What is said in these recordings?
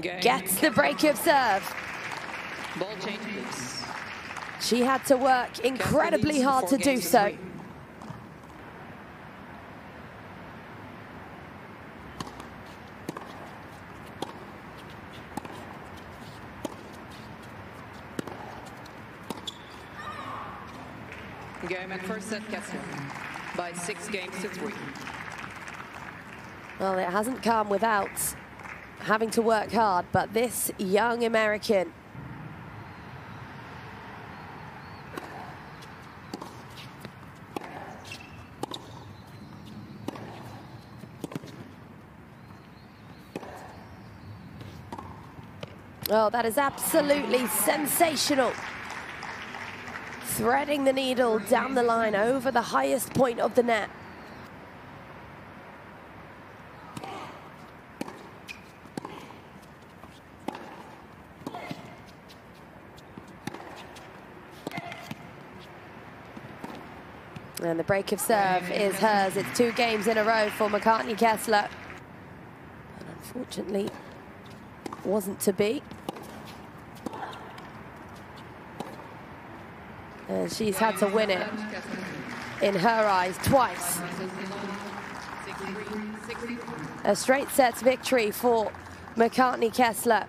Game. Gets the break of serve. Ball change, please. She had to work incredibly hard to do so. Game and first set Kessler by six games to three. Well, it hasn't come without having to work hard, but this young American Oh, that is absolutely sensational. Threading the needle down the line over the highest point of the net. And the break of serve is hers. It's two games in a row for McCartney Kessler. And unfortunately, wasn't to be. And she's had to win it, in her eyes, twice. A straight sets victory for McCartney Kessler.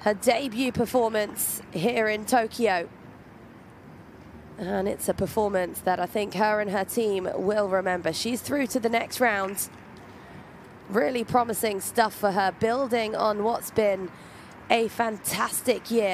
Her debut performance here in Tokyo. And it's a performance that I think her and her team will remember. She's through to the next round. Really promising stuff for her, building on what's been a fantastic year.